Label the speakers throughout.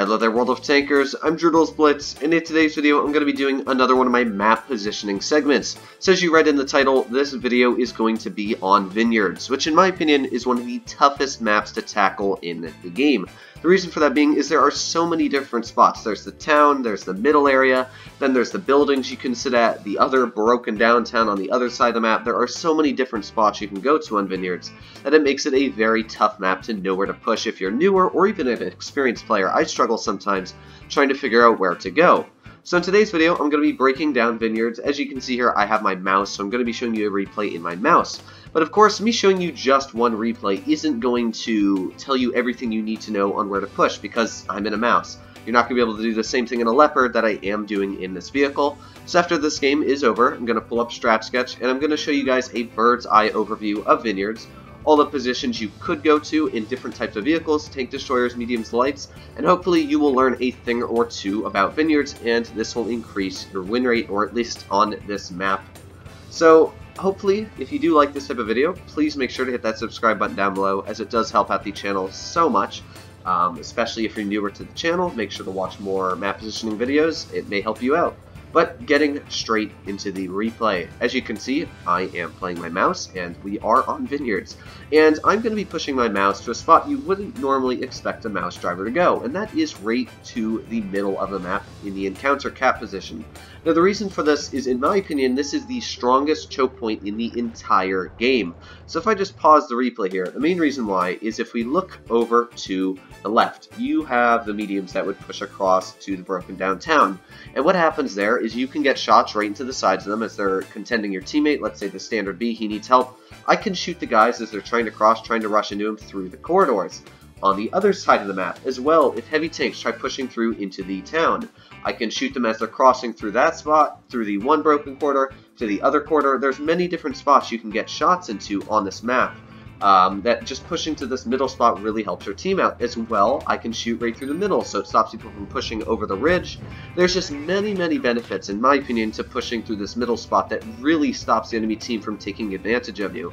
Speaker 1: Hello there World of Tankers, I'm Droodles Blitz, and in today's video I'm going to be doing another one of my map positioning segments. So as you read in the title, this video is going to be on Vineyards, which in my opinion is one of the toughest maps to tackle in the game. The reason for that being is there are so many different spots. There's the town, there's the middle area, then there's the buildings you can sit at, the other broken downtown on the other side of the map. There are so many different spots you can go to on Vineyards that it makes it a very tough map to know where to push if you're newer or even an experienced player. I struggle sometimes trying to figure out where to go. So in today's video, I'm going to be breaking down vineyards. As you can see here, I have my mouse, so I'm going to be showing you a replay in my mouse. But of course, me showing you just one replay isn't going to tell you everything you need to know on where to push, because I'm in a mouse. You're not going to be able to do the same thing in a Leopard that I am doing in this vehicle. So after this game is over, I'm going to pull up Strat Sketch, and I'm going to show you guys a bird's eye overview of vineyards, all the positions you could go to in different types of vehicles, tank destroyers, mediums, lights, and hopefully you will learn a thing or two about vineyards, and this will increase your win rate, or at least on this map. So hopefully, if you do like this type of video, please make sure to hit that subscribe button down below, as it does help out the channel so much. Um, especially if you're newer to the channel, make sure to watch more map positioning videos. It may help you out. But getting straight into the replay. As you can see, I am playing my mouse, and we are on Vineyards. And I'm going to be pushing my mouse to a spot you wouldn't normally expect a mouse driver to go, and that is right to the middle of the map in the encounter cap position. Now the reason for this is, in my opinion, this is the strongest choke point in the entire game. So if I just pause the replay here, the main reason why is if we look over to the left, you have the mediums that would push across to the broken downtown. And what happens there is you can get shots right into the sides of them as they're contending your teammate. Let's say the standard B, he needs help. I can shoot the guys as they're trying to cross, trying to rush into him through the corridors. On the other side of the map as well, if heavy tanks try pushing through into the town, I can shoot them as they're crossing through that spot, through the one broken corridor, to the other corridor. There's many different spots you can get shots into on this map. Um, that just pushing to this middle spot really helps your team out. As well, I can shoot right through the middle, so it stops people from pushing over the ridge. There's just many, many benefits, in my opinion, to pushing through this middle spot that really stops the enemy team from taking advantage of you.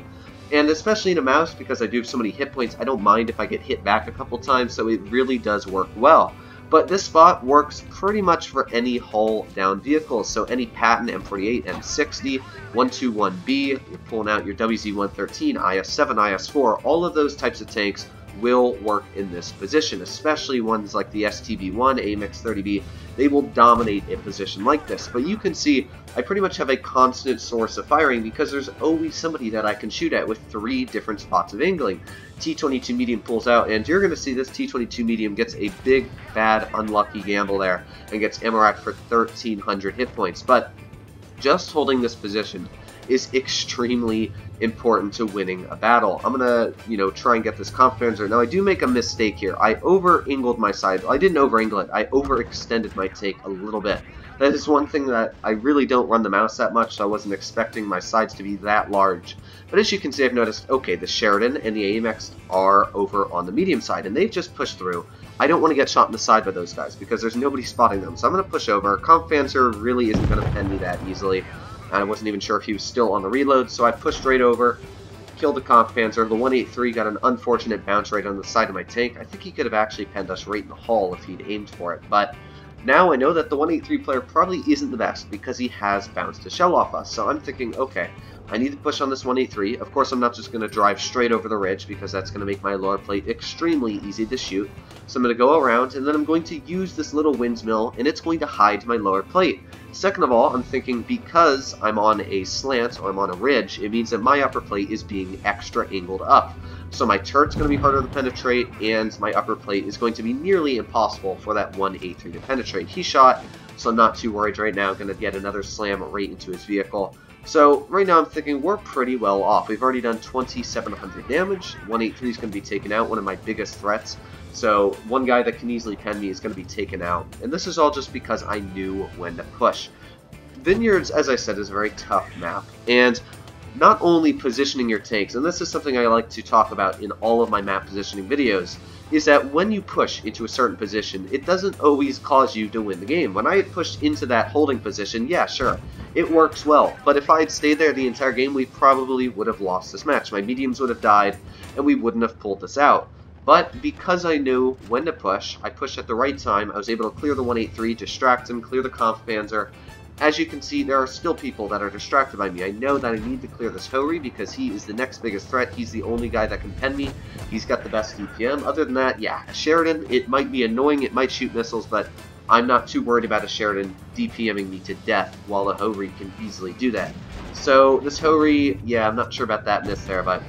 Speaker 1: And especially in a mouse, because I do have so many hit points, I don't mind if I get hit back a couple times, so it really does work well. But this spot works pretty much for any hull down vehicle, so any Patton M48, M60, 121B, you're pulling out your WZ-113, IS-7, IS-4, all of those types of tanks will work in this position, especially ones like the STB-1, AMX-30B. They will dominate a position like this. But you can see I pretty much have a constant source of firing because there's always somebody that I can shoot at with three different spots of angling. T22 medium pulls out, and you're going to see this T22 medium gets a big, bad, unlucky gamble there and gets ammo rack for 1,300 hit points. But just holding this position is extremely important to winning a battle. I'm gonna, you know, try and get this Kampfpanzer. Now, I do make a mistake here. I over-angled my side. I didn't over-angle it. I overextended my take a little bit. That is one thing that I really don't run the mouse that much, so I wasn't expecting my sides to be that large. But as you can see, I've noticed, okay, the Sheridan and the AMX are over on the medium side, and they've just pushed through. I don't want to get shot in the side by those guys, because there's nobody spotting them. So I'm going to push over. Kampfpanzer really isn't going to pen me that easily. I wasn't even sure if he was still on the reload, so I pushed right over, killed the Kampfpanzer. The 183 got an unfortunate bounce right on the side of my tank. I think he could have actually penned us right in the hull if he'd aimed for it, but now I know that the 183 player probably isn't the best because he has bounced a shell off us. So I'm thinking, okay, I need to push on this 183. Of course, I'm not just going to drive straight over the ridge because that's going to make my lower plate extremely easy to shoot. So I'm going to go around and then I'm going to use this little windmill and it's going to hide my lower plate. Second of all, I'm thinking because I'm on a slant or I'm on a ridge, it means that my upper plate is being extra angled up. So my turret's going to be harder to penetrate, and my upper plate is going to be nearly impossible for that 183 to penetrate. He shot, so I'm not too worried right now. Going to get another slam right into his vehicle. So right now I'm thinking we're pretty well off. We've already done 2,700 damage. 183 is going to be taken out, one of my biggest threats. So one guy that can easily pen me is going to be taken out. And this is all just because I knew when to push. Vineyards, as I said, is a very tough map. And not only positioning your tanks, and this is something I like to talk about in all of my map positioning videos, is that when you push into a certain position, it doesn't always cause you to win the game. When I had pushed into that holding position, yeah, sure, it works well. But if I had stayed there the entire game, we probably would have lost this match. My mediums would have died, and we wouldn't have pulled this out. But because I knew when to push, I pushed at the right time, I was able to clear the 183, distract him, clear the Kampfpanzer, as you can see, there are still people that are distracted by me. I know that I need to clear this Ho-Ri because he is the next biggest threat. He's the only guy that can pen me. He's got the best DPM. Other than that, yeah, Sheridan, it might be annoying, it might shoot missiles, but I'm not too worried about a Sheridan DPMing me to death while a Ho-Ri can easily do that. So this Ho-Ri, yeah, I'm not sure about that miss there, but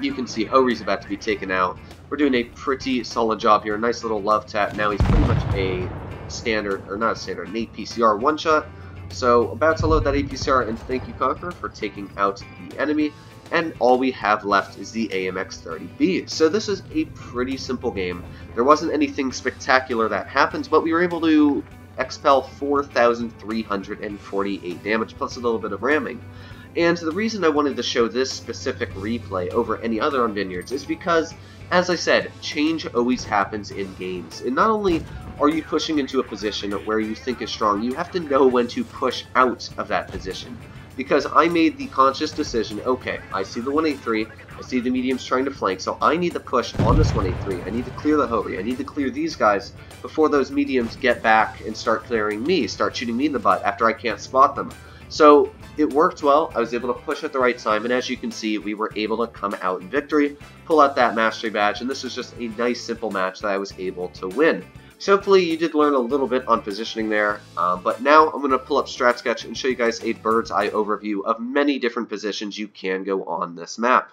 Speaker 1: you can see Ho-Ri's about to be taken out. We're doing a pretty solid job here. Nice little love tap. Now he's pretty much a standard, or not a standard, an APCR one-shot. So about to load that APCR and thank you Conqueror for taking out the enemy and all we have left is the AMX-30B. So this is a pretty simple game. There wasn't anything spectacular that happened, but we were able to expel 4,348 damage plus a little bit of ramming. And the reason I wanted to show this specific replay over any other on Vineyards is because, as I said, change always happens in games. And not only are you pushing into a position where you think is strong, you have to know when to push out of that position. Because I made the conscious decision, okay, I see the 183, I see the mediums trying to flank, so I need to push on this 183. I need to clear the Ho-Ri. I need to clear these guys before those mediums get back and start clearing me, start shooting me in the butt after I can't spot them. So it worked well. I was able to push at the right time, and as you can see, we were able to come out in victory, pull out that mastery badge, and this is just a nice, simple match that I was able to win. So hopefully you did learn a little bit on positioning there, um, but now I'm going to pull up StratSketch and show you guys a bird's eye overview of many different positions you can go on this map.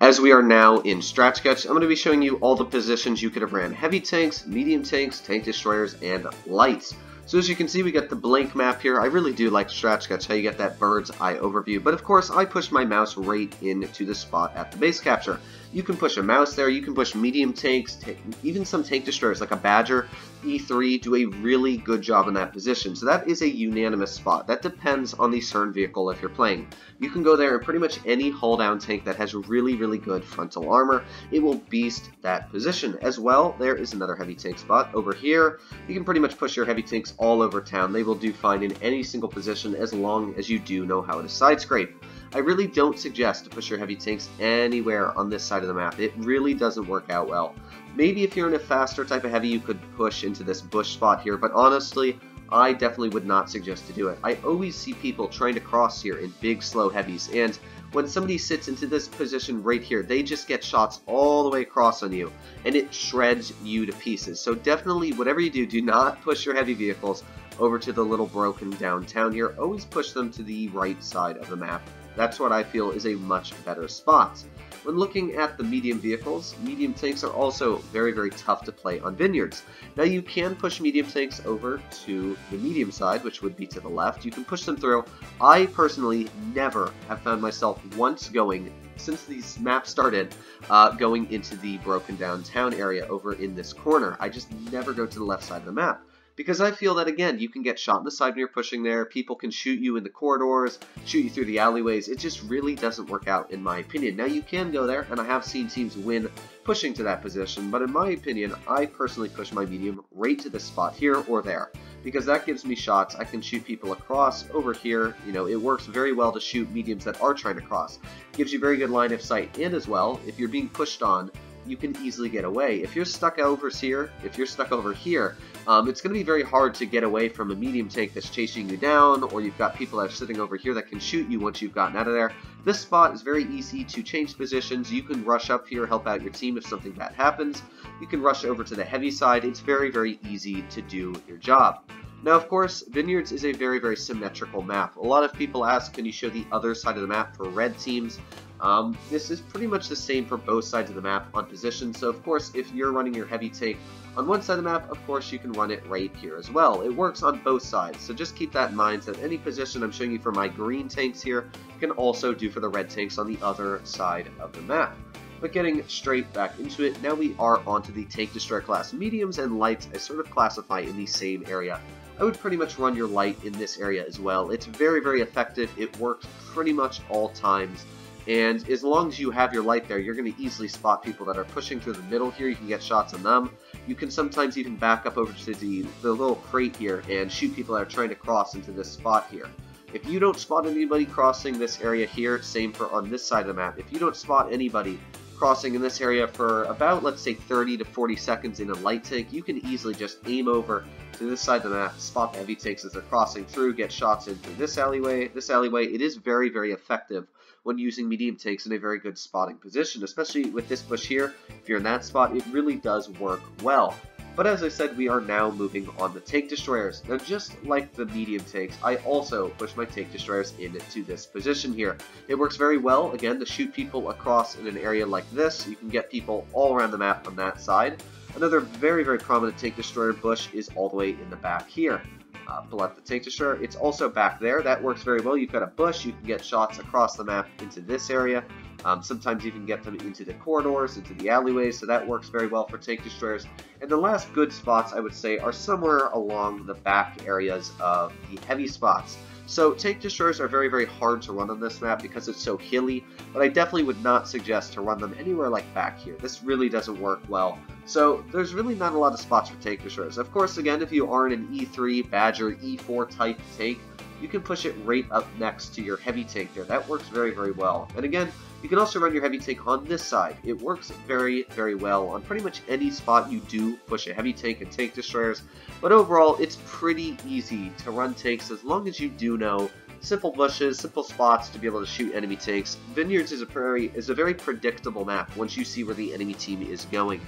Speaker 1: As we are now in StratSketch, I'm going to be showing you all the positions you could have ran heavy tanks, medium tanks, tank destroyers, and lights. So as you can see, we got the blank map here. I really do like StratSketch, how you get that bird's eye overview. But of course, I push my mouse right into the spot at the base capture. You can push a mouse there, you can push medium tanks, even some tank destroyers like a Badger, E3 do a really good job in that position. So that is a unanimous spot. That depends on the CERN vehicle if you're playing. You can go there and pretty much any hull down tank that has really, really good frontal armor, it will beast that position. As well, there is another heavy tank spot. Over here, you can pretty much push your heavy tanks all over town. They will do fine in any single position as long as you do know how to side scrape. I really don't suggest to push your heavy tanks anywhere on this side of the map. It really doesn't work out well. Maybe if you're in a faster type of heavy, you could push into this bush spot here, but honestly, I definitely would not suggest to do it. I always see people trying to cross here in big, slow heavies, and when somebody sits into this position right here, they just get shots all the way across on you, and it shreds you to pieces. So definitely, whatever you do, do not push your heavy vehicles over to the little broken downtown here. Always push them to the right side of the map. That's what I feel is a much better spot. When looking at the medium vehicles, medium tanks are also very, very tough to play on vineyards. Now you can push medium tanks over to the medium side, which would be to the left. You can push them through. I personally never have found myself once going since these maps started, uh, going into the broken downtown area over in this corner. I just never go to the left side of the map. Because I feel that, again, you can get shot in the side when you're pushing there, people can shoot you in the corridors, shoot you through the alleyways, it just really doesn't work out, in my opinion. Now, you can go there, and I have seen teams win pushing to that position, but in my opinion, I personally push my medium right to this spot here or there, because that gives me shots, I can shoot people across, over here, you know, it works very well to shoot mediums that are trying to cross. Gives you very good line of sight, and as well, if you're being pushed on, you can easily get away. If you're stuck over here, if you're stuck over here, um, it's going to be very hard to get away from a medium tank that's chasing you down, or you've got people that are sitting over here that can shoot you once you've gotten out of there. This spot is very easy to change positions. You can rush up here, help out your team if something bad happens. You can rush over to the heavy side. It's very, very easy to do your job. Now, of course, Vineyards is a very, very symmetrical map. A lot of people ask, can you show the other side of the map for red teams? Um, this is pretty much the same for both sides of the map on position, so of course if you're running your heavy tank on one side of the map, of course you can run it right here as well. It works on both sides, so just keep that in mind that any position I'm showing you for my green tanks here can also do for the red tanks on the other side of the map. But getting straight back into it, now we are onto the tank destroyer class. Mediums and lights I sort of classify in the same area. I would pretty much run your light in this area as well. It's very, very effective. It works pretty much all times. And as long as you have your light there, you're going to easily spot people that are pushing through the middle here. You can get shots on them. You can sometimes even back up over to the, the little crate here and shoot people that are trying to cross into this spot here. If you don't spot anybody crossing this area here, same for on this side of the map. If you don't spot anybody crossing in this area for about, let's say, 30 to 40 seconds in a light tank, you can easily just aim over to this side of the map, spot the heavy tanks as they're crossing through, get shots into this alleyway, this alleyway. It is very, very effective when using medium tanks in a very good spotting position, especially with this bush here. If you're in that spot, it really does work well. But as I said, we are now moving on the tank destroyers. Now just like the medium tanks, I also push my tank destroyers into this position here. It works very well, again, to shoot people across in an area like this. You can get people all around the map on that side. Another very, very prominent tank destroyer bush is all the way in the back here. Uh, out the destroyer. It's also back there. That works very well. You've got a bush. You can get shots across the map into this area. Um, sometimes you can get them into the corridors, into the alleyways, so that works very well for tank destroyers. And the last good spots, I would say, are somewhere along the back areas of the heavy spots. So tank destroyers are very, very hard to run on this map because it's so hilly, but I definitely would not suggest to run them anywhere like back here. This really doesn't work well. So there's really not a lot of spots for tank destroyers. Of course, again, if you are in an E3, Badger, E4 type tank, you can push it right up next to your heavy tank there. That works very, very well. And again, you can also run your heavy tank on this side. It works very, very well on pretty much any spot you do push a heavy tank and tank destroyers, but overall, it's pretty easy to run tanks as long as you do know simple bushes, simple spots to be able to shoot enemy tanks. Vineyards is a very, is a very predictable map once you see where the enemy team is going.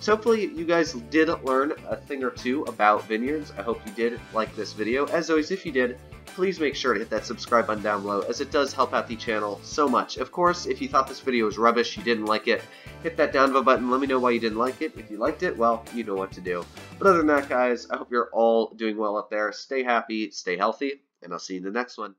Speaker 1: So hopefully you guys did learn a thing or two about vineyards. I hope you did like this video. As always, if you did, please make sure to hit that subscribe button down below as it does help out the channel so much. Of course, if you thought this video was rubbish, you didn't like it, hit that down button, let me know why you didn't like it. If you liked it, well, you know what to do. But other than that, guys, I hope you're all doing well up there. Stay happy, stay healthy, and I'll see you in the next one.